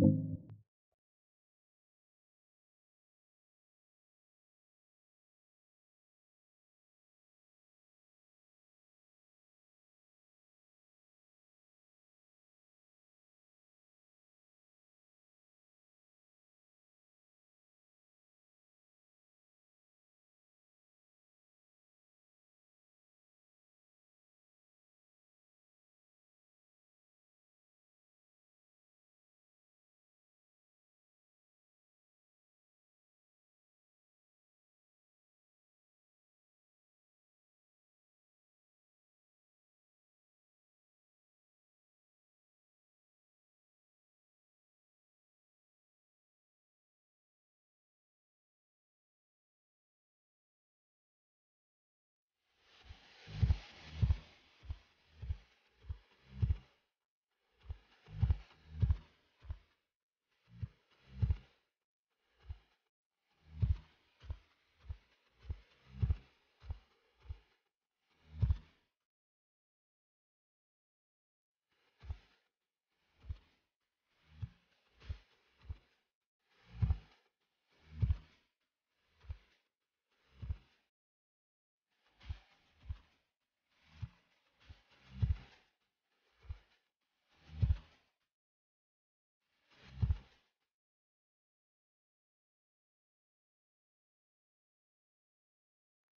you